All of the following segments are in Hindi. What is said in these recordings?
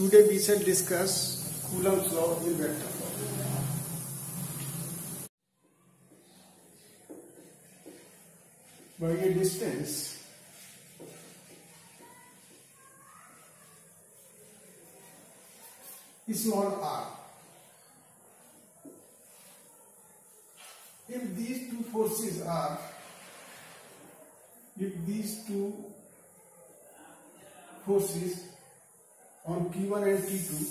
Today we shall discuss Coulomb's law in vector form. By a distance is small r. If these two forces are, if these two forces on P1 and P2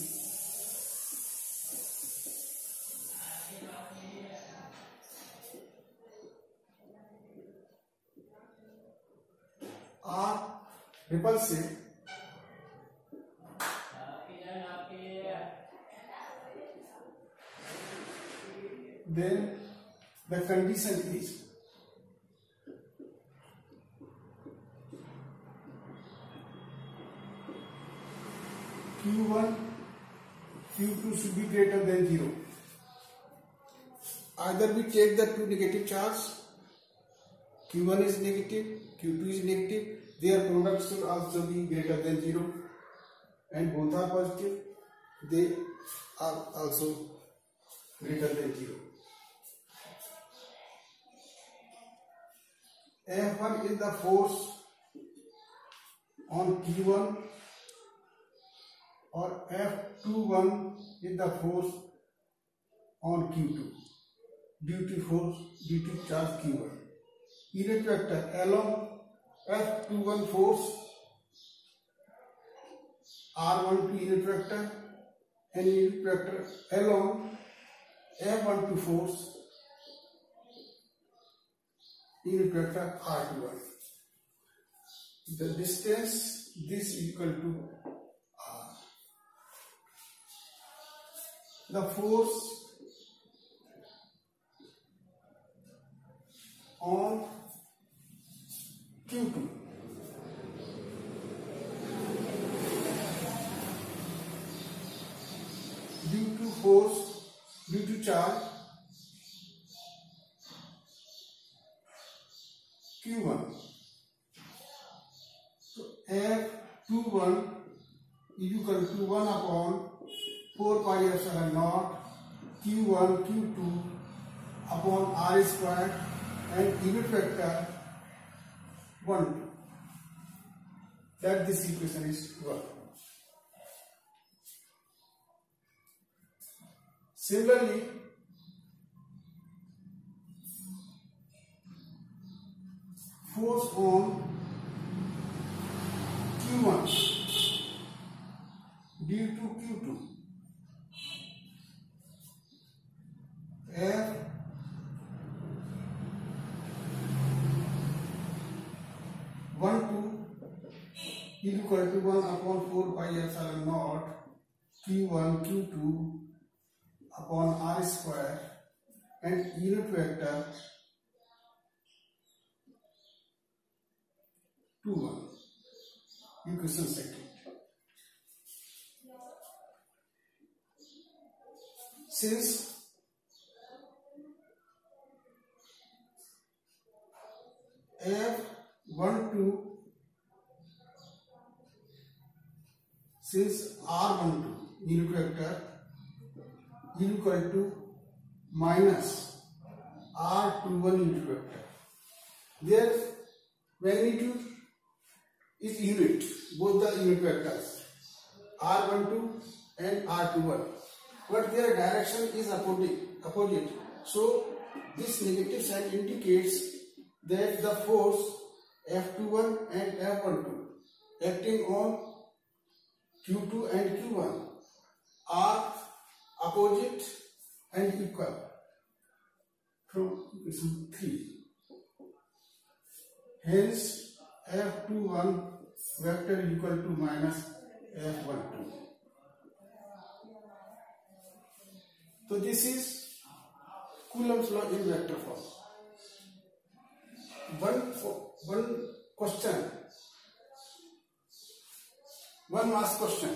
are repulsive then the condition is Q1, Q2 should be greater than 0. Either we take the two negative charges, Q1 is negative, Q2 is negative, their products should also be greater than 0 and both are positive, they are also greater than 0. F1 is the force on T1 और F21 two one is the force on Q two due to force due to charge Q one r hat vector along F two one force R one two r hat vector and r hat vector along F one two force r hat vector R two one the distance this equal to the force on Q2. Due to force, due to charge, Q1. So F21 is equal to 1 upon 4 pi epsilon naught q1 q2 upon r squared and unit vector 1 that this equation is 1. Similarly, force on Q1 due to Q2 have one two is equal to one upon four pi epsilon naught q one q two upon r square and unit vector two one equation second. Since F12 since R12 unit vector is equal to minus R21 unit vector. Their magnitude is unit, both the unit vectors R12 and R21. But their direction is opposite. opposite. So this negative sign indicates that the force F21 and F12 acting on Q2 and Q1 are opposite and equal from equation 3. Hence F21 vector equal to minus F12. So this is Coulomb's law in vector form. One one question one one question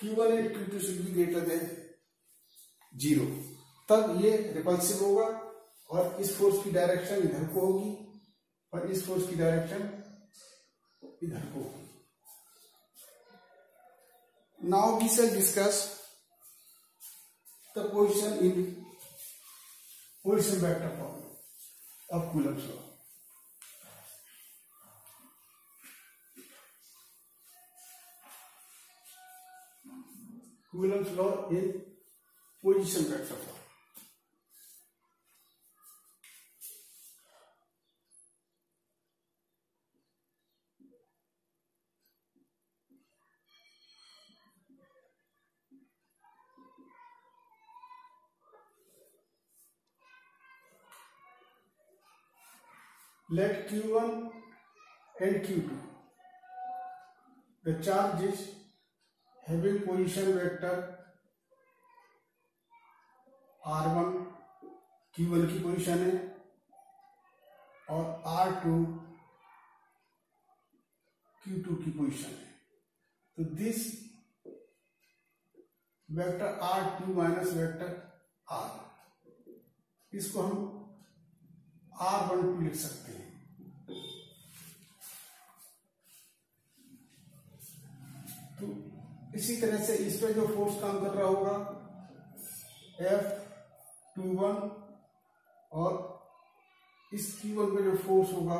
Q one and two should be greater than zero तब ये रिपल्सिव होगा और इस फोर्स की डायरेक्शन इधर को होगी और इस फोर्स की डायरेक्शन इधर को होगी now we shall discuss the position in position vector form of Coulomb's law. Coulomb's law is position vector law. let q1 and q2 the charge is having position vector r1 q1 की पोजीशन है और r2 q2 की पोजीशन है तो this vector r2 minus vector r इसको हम आर वन टू लिख सकते हैं तो इसी तरह से इस पर जो फोर्स काम कर रहा होगा एफ टू वन और इस की वन पे जो फोर्स होगा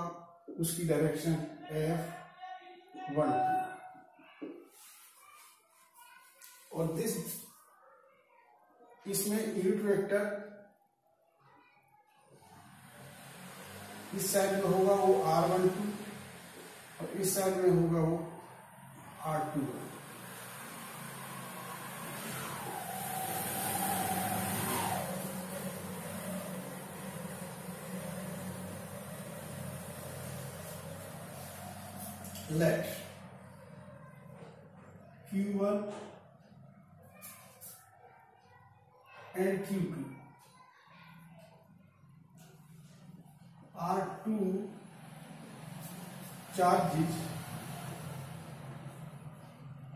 उसकी डायरेक्शन एफ वन और दिस इसमें यूनिट वेक्टर इस साइड में होगा वो आर वन टू और इस साइड में होगा वो R two one and Q two R2 charge is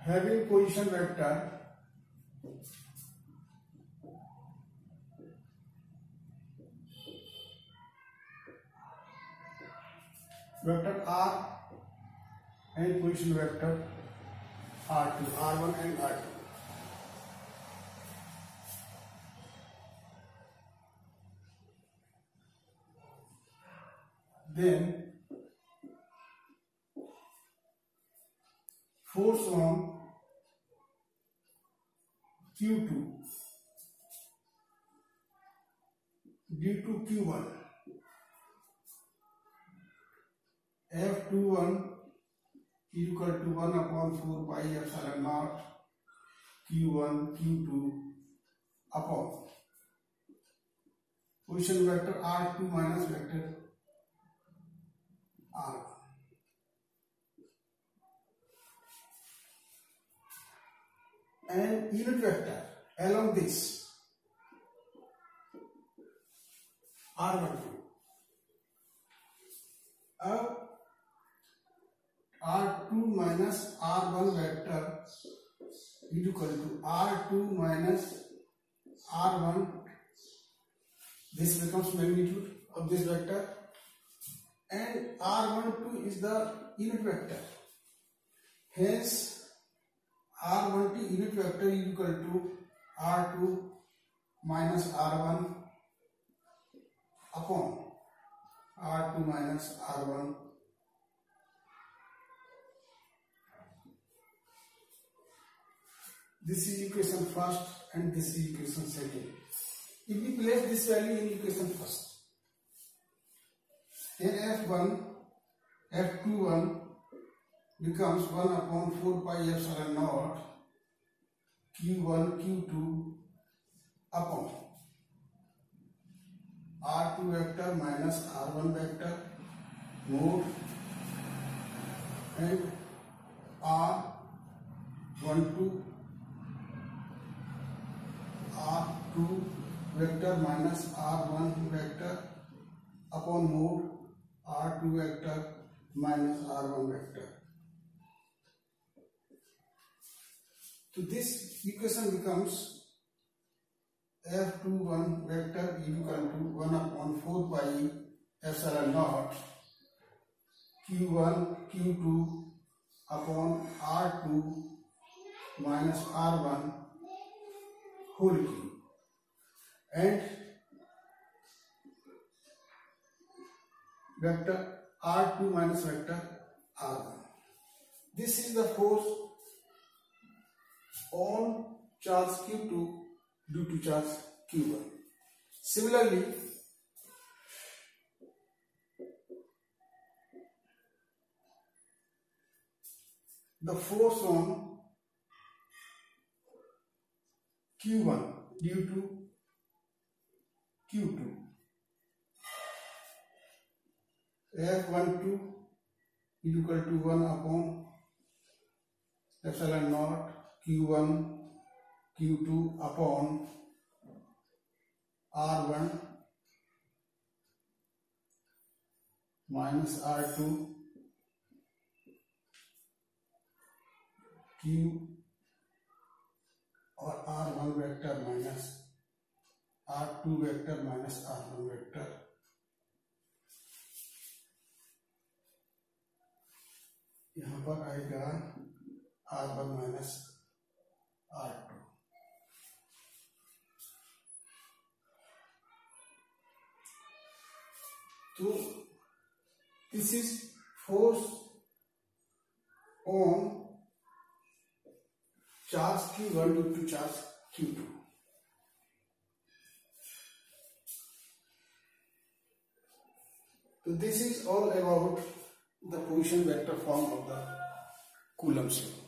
having position vector R and position vector R2, R1 and R2. then force on Q2 due to Q1 F21 equal to 1 upon 4 pi epsilon naught Q1 Q2 upon position vector R2 minus vector And unit vector along this R12. Now R2 minus R1 vector is equal to R2 minus R1. This becomes magnitude of this vector and R12 is the unit vector. Hence R one two unit vector equal to R two minus R one upon R two minus R one this is equation first and this is equation second if you place this value in equation first F one F two one becomes 1 upon 4 pi epsilon naught q1 q2 upon r2 vector minus r1 vector mode and r12 r2 vector minus r1 vector upon mode r2 vector minus r1 vector So this equation becomes F21 vector equal to 1 upon 4 pi epsilon naught Q1 Q2 upon R2 minus R1 whole cube and vector R2 minus vector R1. This is the force on charge Q2 due to charge Q1. Similarly, the force on Q1 due to Q2 F12 is equal to 1 upon epsilon naught one Q two upon R one minus R two Q और R one vector minus R two vector minus R one vector यहां पर आएगा R one minus 2 So this is force on charge Q1 due to charge Q2. So this is all about the position vector form of the Coulomb's law.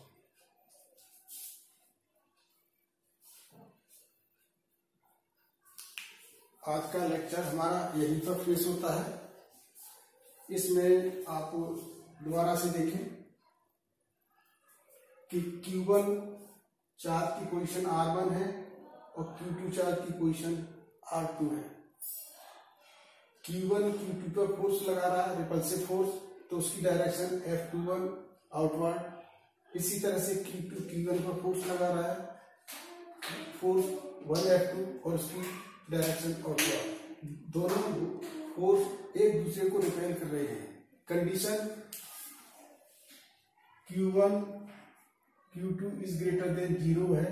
आज का लेक्चर हमारा यहीं पर फेस होता है इसमें आप दोबारा से देखें कि Q1 चार्ज की पोजीशन R1 है और Q2 चार्ज की पोजीशन R2 है Q1 Q2 पर फोर्स लगा रहा है रिपल्सिव फोर्स तो उसकी डायरेक्शन F21 आउटवर्ड इसी तरह से Q2 Q1 पर फोर्स लगा रहा है फोर्स वन एफ टू और उसकी डायरेक्शन और दोनों फोर्स एक दूसरे को रिपेल कर रहे हैं condition Q1 Q2 is greater than zero है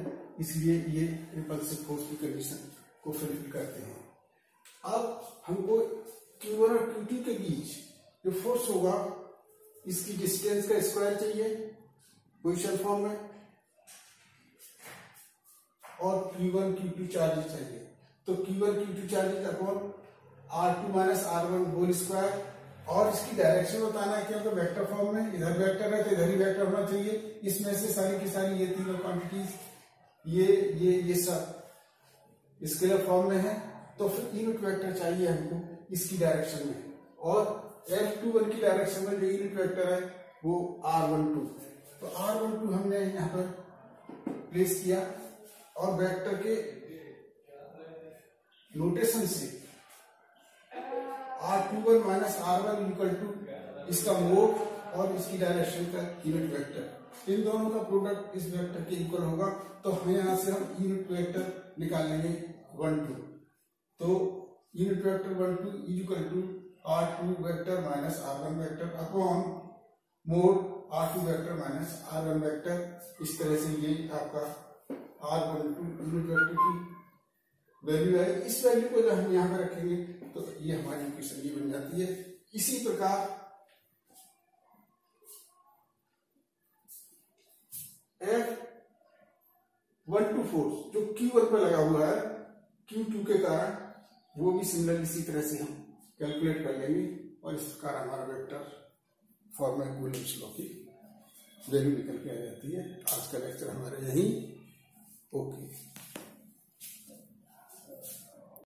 इसलिए ये रिपल्सिव फोर्स की कंडीशन को फुलफिल करते हैं अब हमको Q1 और Q2 के बीच जो फोर्स होगा इसकी डिस्टेंस का स्क्वायर चाहिए पोजिशन फॉर्म में और Q1 Q2 चार्जेस चाहिए तो Q1 Q2 charges upon R two minus R one whole square और इसकी डायरेक्शन बताना है क्योंकि वेक्टर फॉर्म में इधर वेक्टर है तो इधर ही वेक्टर होना चाहिए इसमें से सारी की सारी ये तीनों क्वांटिटीज ये ये ये सब इसके लिए फॉर्म में है तो फिर यूनिट वेक्टर चाहिए हमको इसकी डायरेक्शन में और एफ टू वन की डायरेक्शन में जो यूनिट वेक्टर है वो आर वन टू तो आर वन टू हमने यहाँ पर प्लेस किया और वेक्टर के नोटेशन से R two one minus R one equal to इसका मोड और इसकी डायरेक्शन का यूनिट वेक्टर इन दोनों का प्रोडक्ट इस वेक्टर के इक्वल होगा तो हम यहां से हम यूनिट वेक्टर निकालेंगे वन टू तो unit vector one two is equal to R two vector minus R one vector upon mod R two vector minus R one vector इस तरह से ये आपका R one two unit vector की वैल्यू है इस वैल्यू को जब हम यहां पर रखेंगे तो ये हमारी इक्वेशन ये बन जाती है इसी प्रकार एफ वन टू फोर जो क्यू वन पर लगा हुआ है क्यू टू के कारण वो भी सिमिलर इसी तरह से हम कैलकुलेट कर लेंगे और इस प्रकार हमारा वेक्टर फॉर्मेट विलियम्स की वैल्यू निकल के आ जाती है आज का लेक्चर हमारा यही ओके